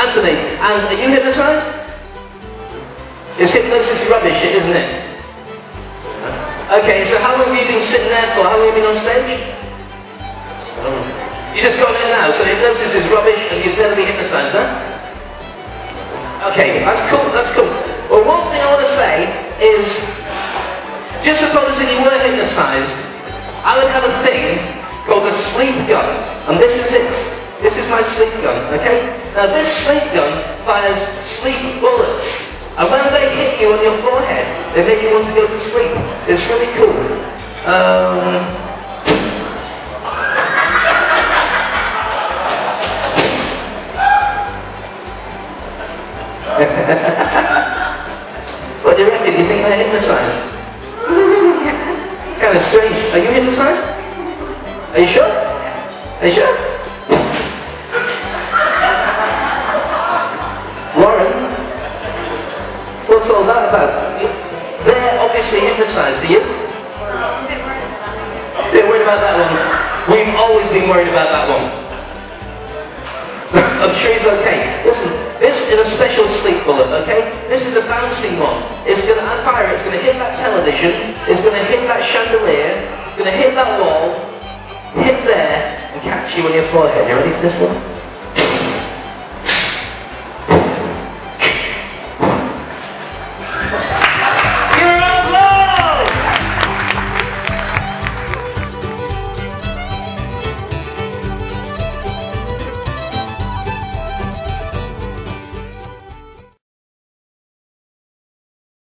Anthony. And are you hypnotized? Is hypnosis rubbish, isn't it? Okay, so how long have you been sitting there for? How long have you been on stage? You just got there now, so hypnosis is rubbish and you'd never be hypnotized, huh? Okay, that's cool, that's cool. Well, one thing I want to say is, just supposing you were hypnotized, I would have a thing called a sleep gun, and this is it. This is my sleep gun, okay? Now this sleep gun fires sleep bullets. And when they hit you on your forehead, they make you want to go to sleep. It's really cool. Um, what do you reckon? Do you think they're hypnotized? kind of strange. Are you hypnotized? Are you sure? Are you sure? That about? They're obviously hypnotized, are you? They're worried about that one. We've always been worried about that one. I'm sure he's okay. Listen, this is a special sleep bullet, okay? This is a bouncing one. It's gonna fire, it's gonna hit that television, it's gonna hit that chandelier, it's gonna hit that wall, hit there, and catch you on your forehead. You ready for this one?